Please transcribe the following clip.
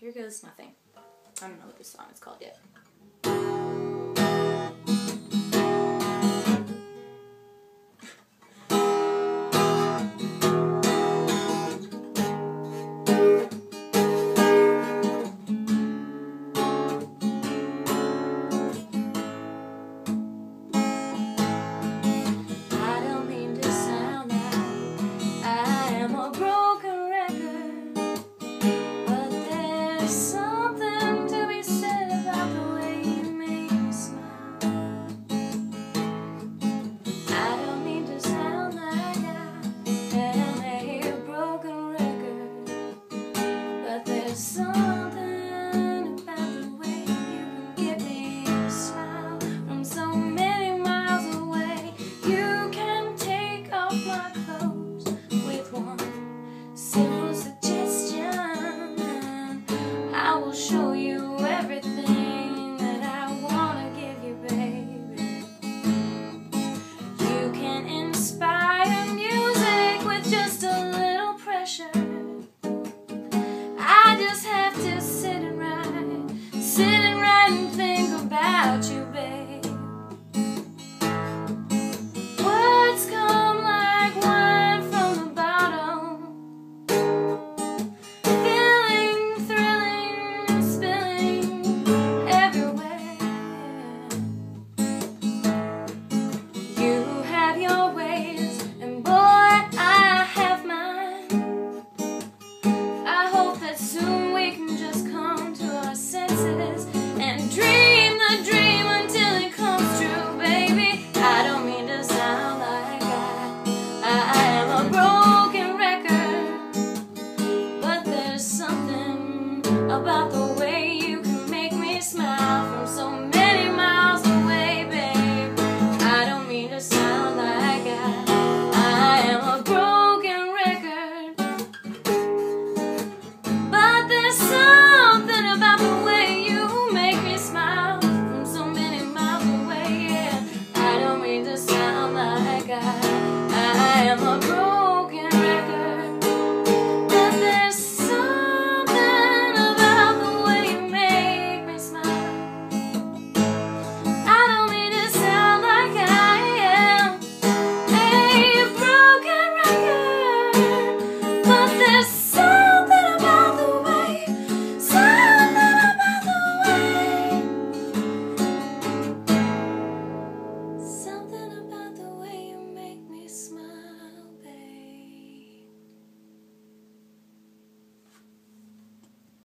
here goes nothing. I don't know what this song is called yet. pressure. about the way you can make me smile from so many miles away, babe. I don't mean to sound like I, I am a broken record, but there's something about the way you make me smile from so many miles away. Yeah, I don't mean to sound like I, I am a